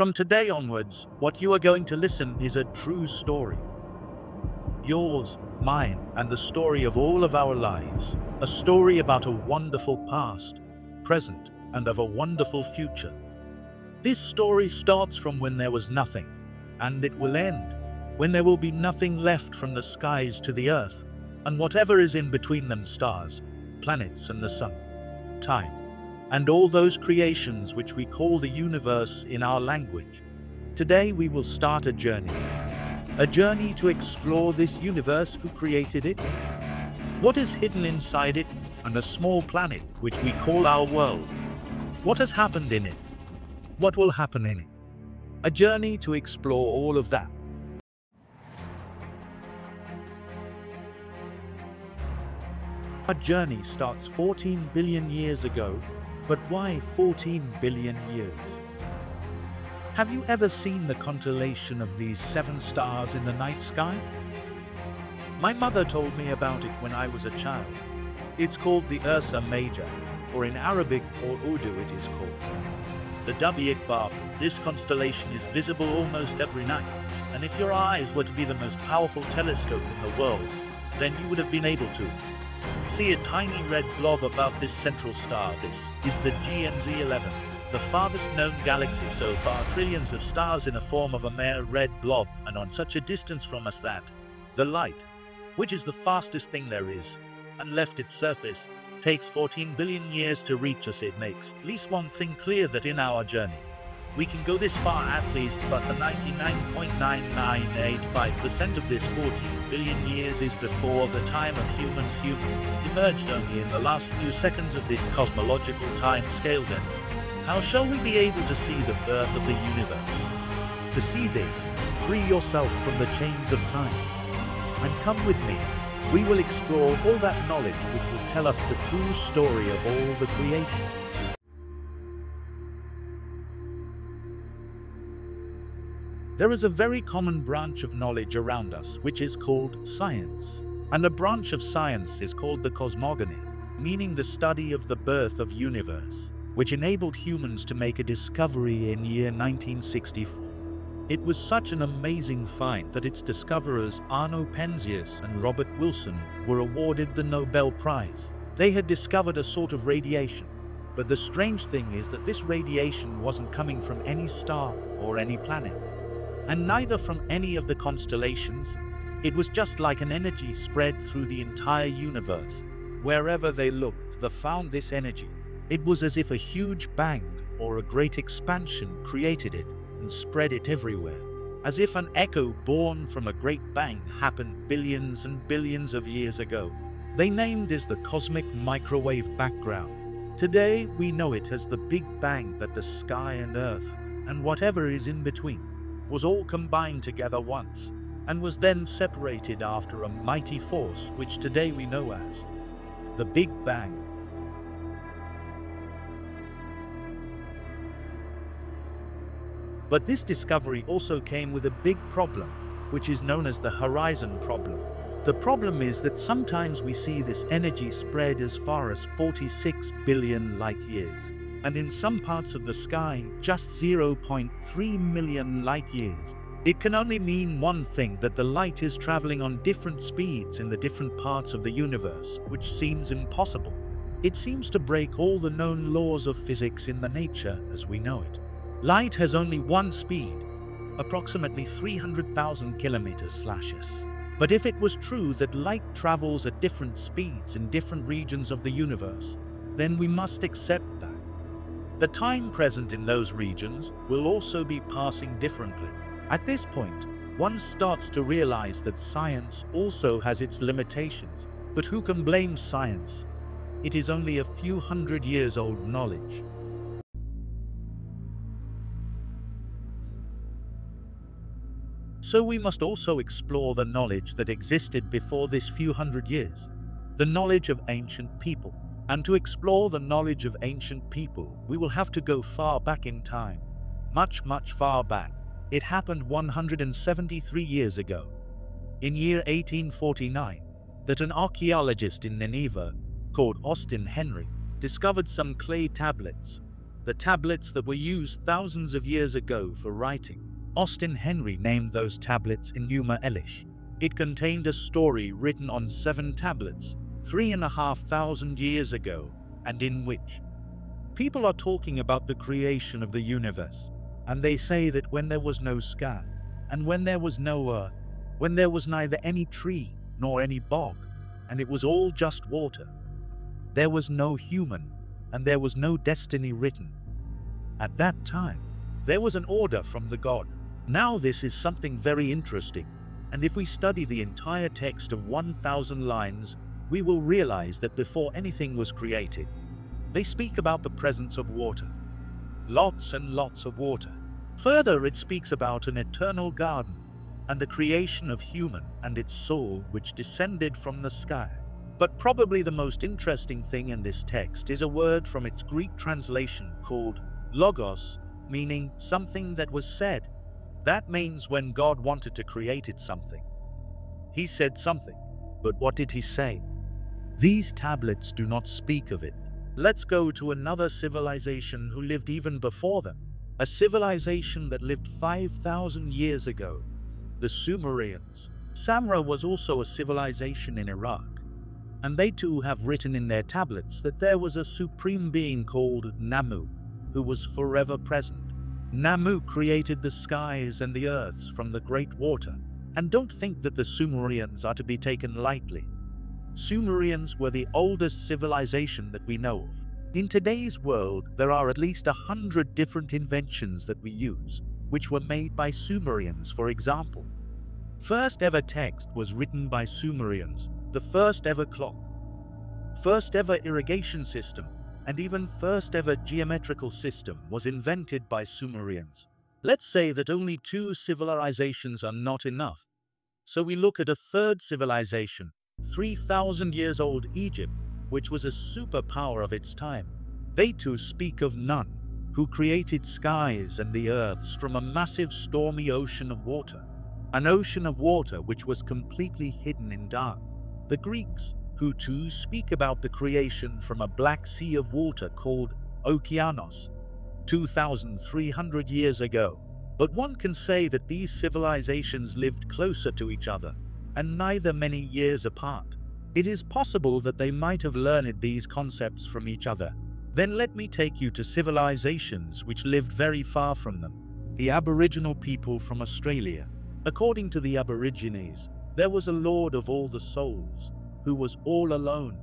From today onwards, what you are going to listen is a true story. Yours, mine, and the story of all of our lives. A story about a wonderful past, present, and of a wonderful future. This story starts from when there was nothing, and it will end when there will be nothing left from the skies to the earth, and whatever is in between them stars, planets, and the sun, time, and all those creations which we call the universe in our language. Today we will start a journey. A journey to explore this universe who created it, what is hidden inside it, and a small planet which we call our world. What has happened in it? What will happen in it? A journey to explore all of that. Our journey starts 14 billion years ago, but why 14 billion years? Have you ever seen the constellation of these seven stars in the night sky? My mother told me about it when I was a child. It's called the Ursa Major, or in Arabic or Urdu it is called. The Bar from this constellation is visible almost every night, and if your eyes were to be the most powerful telescope in the world, then you would have been able to See a tiny red blob above this central star. This is the GNZ 11, the farthest known galaxy so far, trillions of stars in a form of a mere red blob, and on such a distance from us that the light, which is the fastest thing there is, and left its surface, takes 14 billion years to reach us. It makes at least one thing clear that in our journey, we can go this far at least, but the 99.9985% of this 14 billion years is before the time of humans. Humans emerged only in the last few seconds of this cosmological time scale then. How shall we be able to see the birth of the universe? To see this, free yourself from the chains of time. And come with me. We will explore all that knowledge which will tell us the true story of all the creation. There is a very common branch of knowledge around us which is called science. And a branch of science is called the cosmogony, meaning the study of the birth of universe, which enabled humans to make a discovery in year 1964. It was such an amazing find that its discoverers Arno Penzias and Robert Wilson were awarded the Nobel Prize. They had discovered a sort of radiation, but the strange thing is that this radiation wasn't coming from any star or any planet and neither from any of the constellations. It was just like an energy spread through the entire universe. Wherever they looked, they found this energy. It was as if a huge bang or a great expansion created it and spread it everywhere. As if an echo born from a great bang happened billions and billions of years ago. They named it the cosmic microwave background. Today, we know it as the Big Bang that the sky and earth, and whatever is in between, was all combined together once, and was then separated after a mighty force which today we know as the Big Bang. But this discovery also came with a big problem, which is known as the horizon problem. The problem is that sometimes we see this energy spread as far as 46 billion light years and in some parts of the sky, just 0.3 million light years. It can only mean one thing that the light is traveling on different speeds in the different parts of the universe, which seems impossible. It seems to break all the known laws of physics in the nature as we know it. Light has only one speed, approximately 300,000 kilometers slash s. But if it was true that light travels at different speeds in different regions of the universe, then we must accept that. The time present in those regions will also be passing differently. At this point, one starts to realize that science also has its limitations. But who can blame science? It is only a few hundred years old knowledge. So we must also explore the knowledge that existed before this few hundred years, the knowledge of ancient people. And to explore the knowledge of ancient people, we will have to go far back in time. Much, much far back. It happened 173 years ago. In year 1849, that an archaeologist in Nineveh, called Austen Henry, discovered some clay tablets, the tablets that were used thousands of years ago for writing. Austen Henry named those tablets Enuma Elish. It contained a story written on seven tablets, three and a half thousand years ago, and in which people are talking about the creation of the universe. And they say that when there was no sky, and when there was no earth, when there was neither any tree nor any bog, and it was all just water, there was no human, and there was no destiny written. At that time, there was an order from the God. Now this is something very interesting, and if we study the entire text of 1,000 lines, we will realize that before anything was created, they speak about the presence of water. Lots and lots of water. Further, it speaks about an eternal garden and the creation of human and its soul which descended from the sky. But probably the most interesting thing in this text is a word from its Greek translation called logos, meaning something that was said. That means when God wanted to create it something. He said something, but what did he say? These tablets do not speak of it. Let's go to another civilization who lived even before them, a civilization that lived 5,000 years ago, the Sumerians. Samra was also a civilization in Iraq and they too have written in their tablets that there was a supreme being called Namu, who was forever present. Namu created the skies and the earths from the great water, and don't think that the Sumerians are to be taken lightly. Sumerians were the oldest civilization that we know of. In today's world, there are at least a hundred different inventions that we use, which were made by Sumerians, for example. First ever text was written by Sumerians, the first ever clock, first ever irrigation system, and even first ever geometrical system was invented by Sumerians. Let's say that only two civilizations are not enough. So we look at a third civilization, 3,000 years old Egypt, which was a superpower of its time. They too speak of Nun, who created skies and the earths from a massive stormy ocean of water, an ocean of water which was completely hidden in dark. The Greeks, who too speak about the creation from a black sea of water called Okeanos, 2,300 years ago. But one can say that these civilizations lived closer to each other, and neither many years apart. It is possible that they might have learned these concepts from each other. Then let me take you to civilizations which lived very far from them. The Aboriginal people from Australia. According to the Aborigines, there was a Lord of all the souls, who was all alone.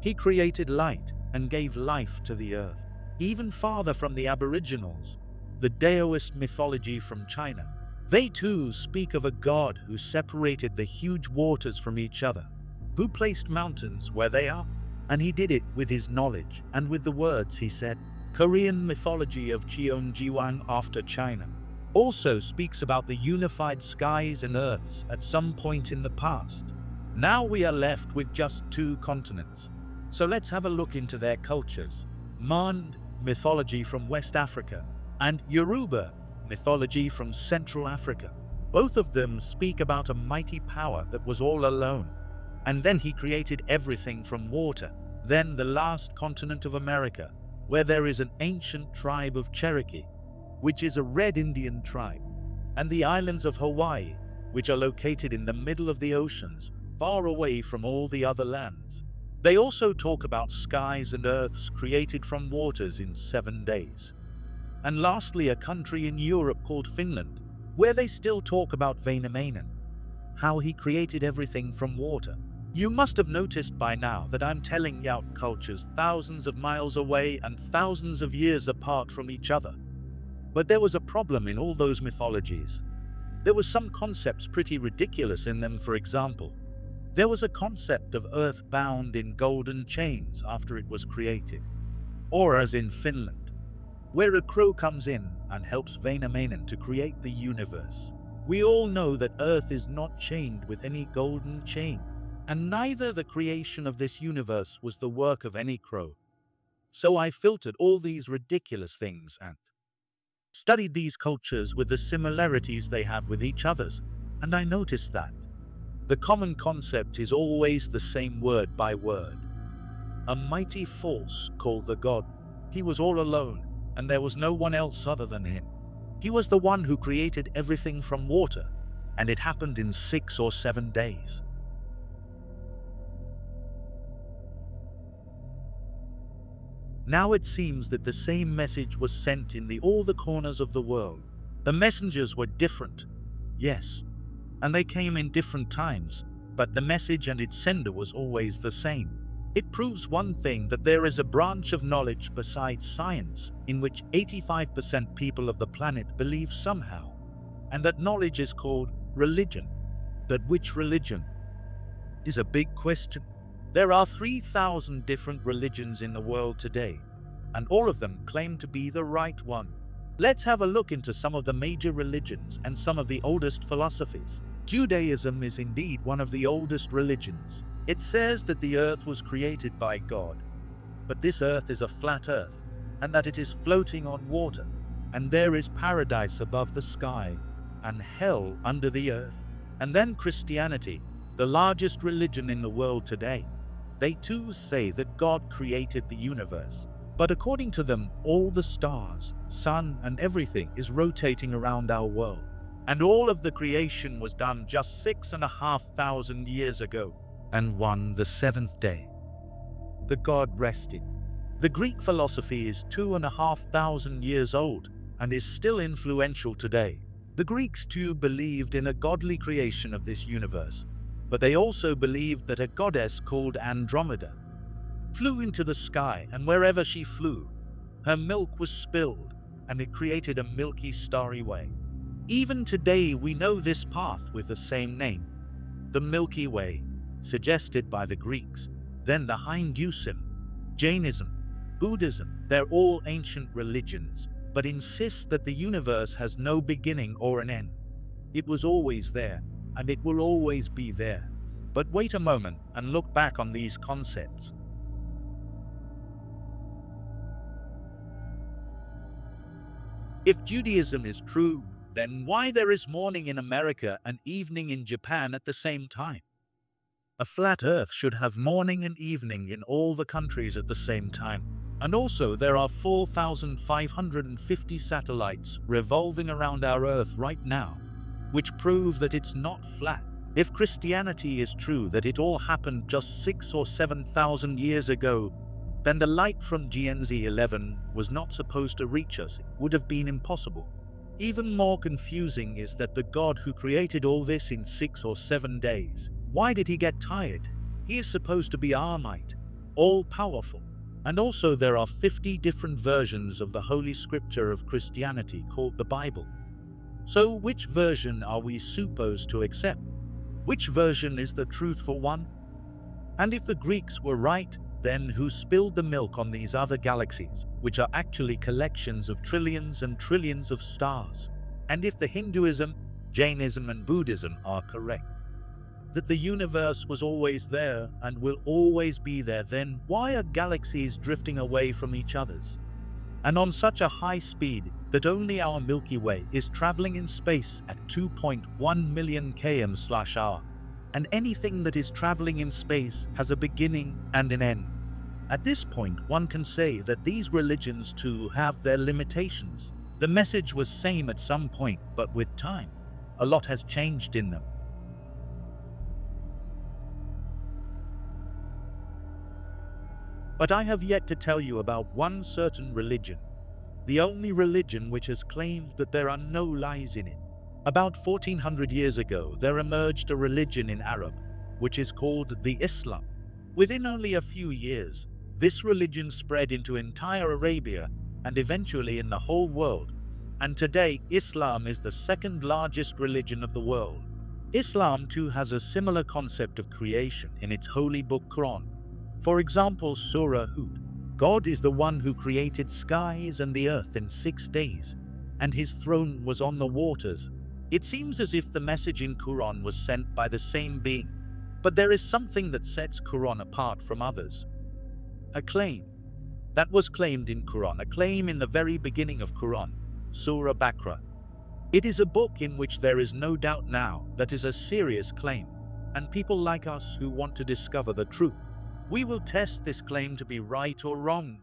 He created light and gave life to the earth. Even farther from the Aboriginals, the Daoist mythology from China. They too speak of a god who separated the huge waters from each other, who placed mountains where they are, and he did it with his knowledge and with the words he said. Korean mythology of Cheonjiwang after China also speaks about the unified skies and earths at some point in the past. Now we are left with just two continents, so let's have a look into their cultures. Mande mythology from West Africa and Yoruba mythology from Central Africa. Both of them speak about a mighty power that was all alone, and then he created everything from water. Then the last continent of America, where there is an ancient tribe of Cherokee which is a red Indian tribe, and the islands of Hawaii, which are located in the middle of the oceans, far away from all the other lands. They also talk about skies and earths created from waters in seven days. And lastly, a country in Europe called Finland, where they still talk about Vainamoinen, how he created everything from water. You must have noticed by now that I'm telling you cultures thousands of miles away and thousands of years apart from each other. But there was a problem in all those mythologies. There were some concepts pretty ridiculous in them, for example. There was a concept of Earth bound in golden chains after it was created. Or as in Finland, where a crow comes in and helps Vainamoinen to create the universe. We all know that Earth is not chained with any golden chain, and neither the creation of this universe was the work of any crow. So I filtered all these ridiculous things and studied these cultures with the similarities they have with each others, and I noticed that the common concept is always the same word by word. A mighty force called the God. He was all alone, and there was no one else other than him. He was the one who created everything from water, and it happened in six or seven days. Now it seems that the same message was sent in the all the corners of the world. The messengers were different, yes, and they came in different times, but the message and its sender was always the same. It proves one thing that there is a branch of knowledge besides science in which 85% people of the planet believe somehow, and that knowledge is called religion. But which religion? Is a big question. There are 3,000 different religions in the world today, and all of them claim to be the right one. Let's have a look into some of the major religions and some of the oldest philosophies. Judaism is indeed one of the oldest religions. It says that the earth was created by God, but this earth is a flat earth, and that it is floating on water, and there is paradise above the sky, and hell under the earth. And then Christianity, the largest religion in the world today. They too say that God created the universe. But according to them, all the stars, sun, and everything is rotating around our world. And all of the creation was done just six and a half thousand years ago, and one the seventh day. The God rested. The Greek philosophy is two and a half thousand years old and is still influential today. The Greeks too believed in a godly creation of this universe, but they also believed that a goddess called Andromeda flew into the sky, and wherever she flew, her milk was spilled, and it created a milky starry way. Even today, we know this path with the same name, the Milky Way, suggested by the Greeks, then the Hinduism, Jainism, Buddhism, they're all ancient religions, but insist that the universe has no beginning or an end. It was always there, and it will always be there. But wait a moment and look back on these concepts. If Judaism is true, then why there is morning in America and evening in Japan at the same time? A flat earth should have morning and evening in all the countries at the same time. And also there are 4,550 satellites revolving around our earth right now which prove that it's not flat. If Christianity is true that it all happened just six or seven thousand years ago, then the light from GNZ 11 was not supposed to reach us. It would have been impossible. Even more confusing is that the God who created all this in six or seven days, why did he get tired? He is supposed to be Almighty, all-powerful. And also there are 50 different versions of the Holy Scripture of Christianity called the Bible. So which version are we supposed to accept? Which version is the truthful one? And if the Greeks were right, then who spilled the milk on these other galaxies, which are actually collections of trillions and trillions of stars? And if the Hinduism, Jainism and Buddhism are correct, that the universe was always there and will always be there, then why are galaxies drifting away from each other's? And on such a high speed that only our Milky Way is traveling in space at 2.1 million km hour, and anything that is traveling in space has a beginning and an end. At this point, one can say that these religions too have their limitations. The message was same at some point, but with time, a lot has changed in them. But I have yet to tell you about one certain religion the only religion which has claimed that there are no lies in it. About 1400 years ago, there emerged a religion in Arab, which is called the Islam. Within only a few years, this religion spread into entire Arabia and eventually in the whole world. And today, Islam is the second largest religion of the world. Islam too has a similar concept of creation in its holy book Quran. For example, Surah Hud God is the one who created skies and the earth in six days, and his throne was on the waters. It seems as if the message in Quran was sent by the same being, but there is something that sets Quran apart from others. A claim. That was claimed in Quran, a claim in the very beginning of Quran, Surah Baqarah. It is a book in which there is no doubt now that is a serious claim, and people like us who want to discover the truth we will test this claim to be right or wrong.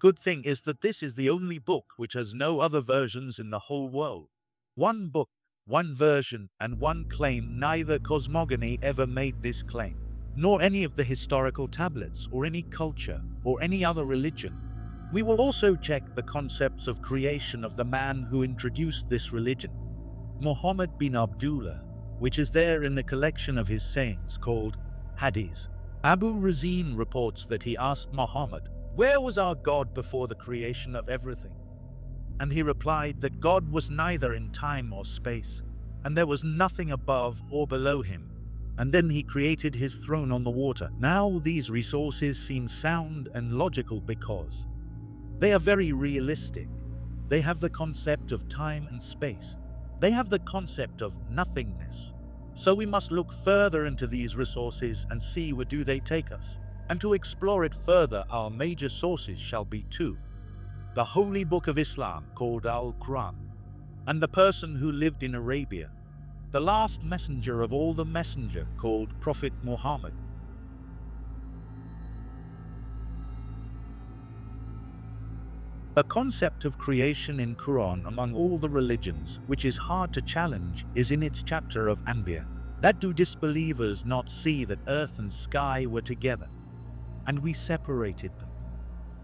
Good thing is that this is the only book which has no other versions in the whole world. One book, one version, and one claim neither cosmogony ever made this claim, nor any of the historical tablets, or any culture, or any other religion. We will also check the concepts of creation of the man who introduced this religion, Muhammad bin Abdullah, which is there in the collection of his sayings called Hadith. Abu Razin reports that he asked Muhammad, Where was our God before the creation of everything? And he replied that God was neither in time or space, and there was nothing above or below him. And then he created his throne on the water. Now these resources seem sound and logical because they are very realistic. They have the concept of time and space. They have the concept of nothingness. So we must look further into these resources and see where do they take us. And to explore it further, our major sources shall be two. The Holy Book of Islam, called Al-Quran, and the person who lived in Arabia, the last messenger of all the messenger, called Prophet Muhammad. A concept of creation in Quran among all the religions, which is hard to challenge, is in its chapter of Anbiya. That do disbelievers not see that earth and sky were together, and we separated them,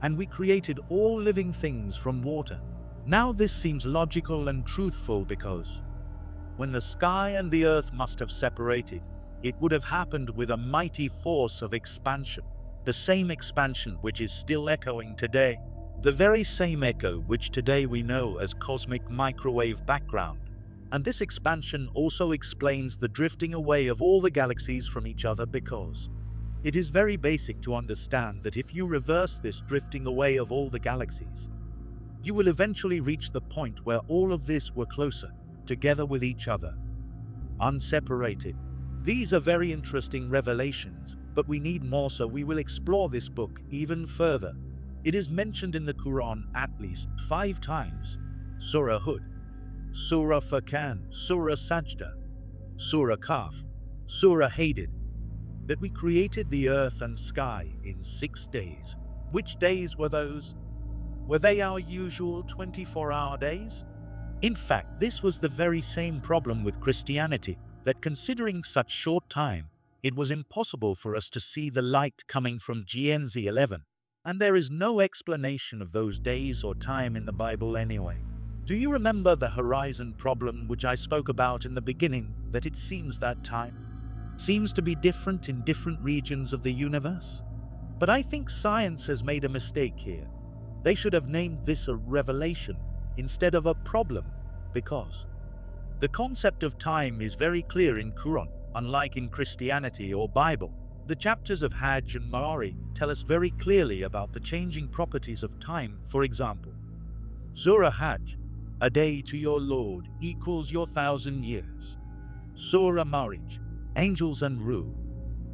and we created all living things from water. Now this seems logical and truthful because when the sky and the earth must have separated, it would have happened with a mighty force of expansion, the same expansion which is still echoing today. The very same echo which today we know as cosmic microwave background. And this expansion also explains the drifting away of all the galaxies from each other because it is very basic to understand that if you reverse this drifting away of all the galaxies, you will eventually reach the point where all of this were closer, together with each other, unseparated. These are very interesting revelations, but we need more so we will explore this book even further it is mentioned in the Quran at least five times Surah Hud, Surah Furqan, Surah Sajda, Surah Kaf, Surah Hadid, that we created the earth and sky in six days. Which days were those? Were they our usual 24 hour days? In fact, this was the very same problem with Christianity, that considering such short time, it was impossible for us to see the light coming from GNZ 11 and there is no explanation of those days or time in the Bible anyway. Do you remember the horizon problem which I spoke about in the beginning, that it seems that time seems to be different in different regions of the universe? But I think science has made a mistake here. They should have named this a revelation instead of a problem, because the concept of time is very clear in Quran, unlike in Christianity or Bible. The chapters of Hajj and Ma'arij tell us very clearly about the changing properties of time, for example. Surah Hajj, a day to your Lord equals your thousand years. Surah Ma'arij, angels and Ruh,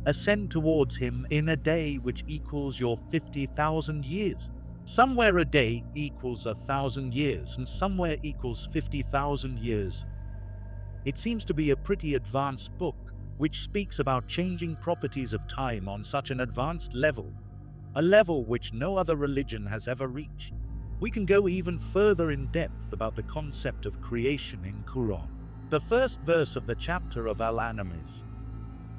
ascend towards him in a day which equals your 50,000 years. Somewhere a day equals a thousand years and somewhere equals 50,000 years. It seems to be a pretty advanced book which speaks about changing properties of time on such an advanced level, a level which no other religion has ever reached. We can go even further in depth about the concept of creation in Quran. The first verse of the chapter of Al-An'am is,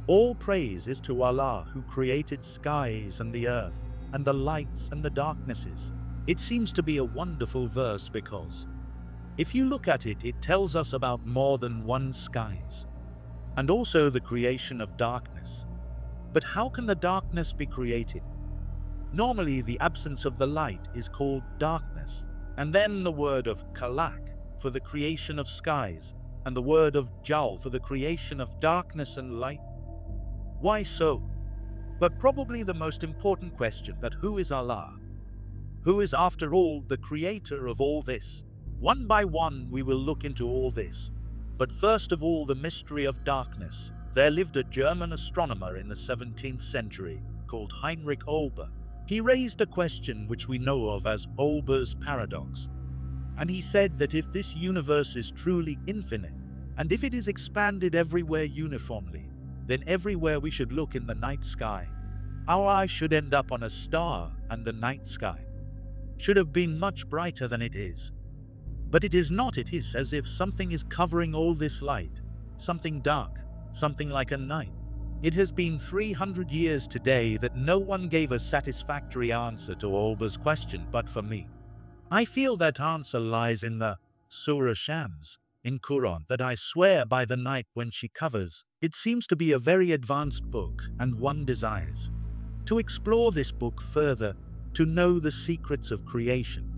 All praise is to Allah who created skies and the earth, and the lights and the darknesses. It seems to be a wonderful verse because, if you look at it, it tells us about more than one skies and also the creation of darkness. But how can the darkness be created? Normally, the absence of the light is called darkness, and then the word of kalak for the creation of skies, and the word of jal for the creation of darkness and light. Why so? But probably the most important question that who is Allah? Who is after all the creator of all this? One by one we will look into all this, but first of all, the mystery of darkness. There lived a German astronomer in the 17th century called Heinrich Olber. He raised a question which we know of as Olbers' paradox. And he said that if this universe is truly infinite, and if it is expanded everywhere uniformly, then everywhere we should look in the night sky, our eye should end up on a star and the night sky. should have been much brighter than it is. But it is not, it is as if something is covering all this light, something dark, something like a night. It has been 300 years today that no one gave a satisfactory answer to Olbers' question but for me. I feel that answer lies in the Surah Shams, in Quran that I swear by the night when she covers. It seems to be a very advanced book and one desires to explore this book further, to know the secrets of creation.